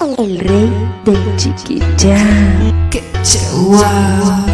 El rey del chiquillán. ¡Qué chihuahua!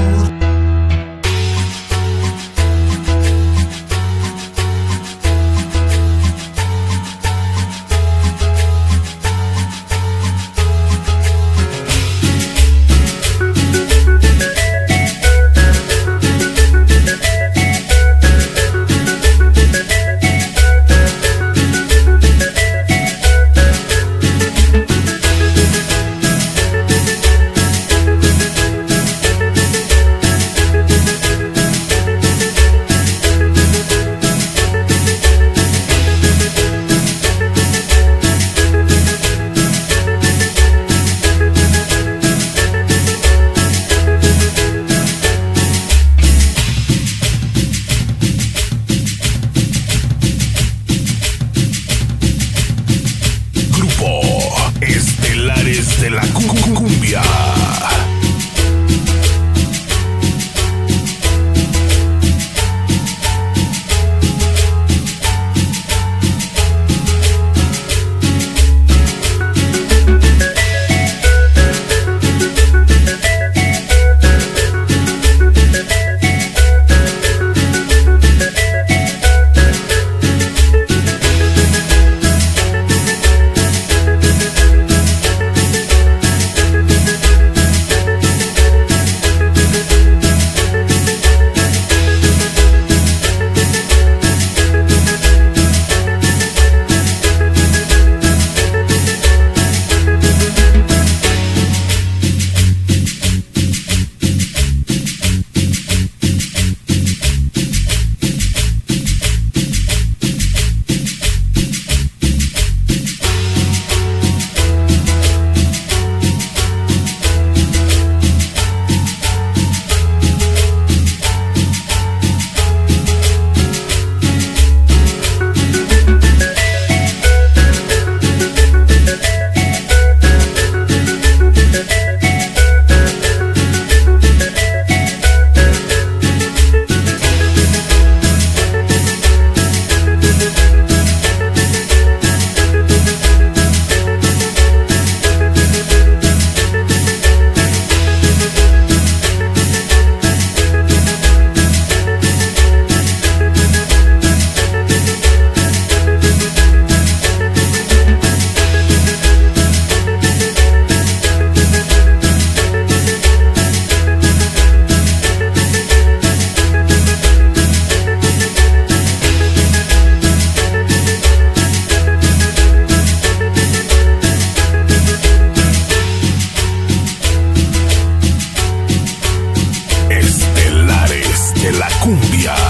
cumbia.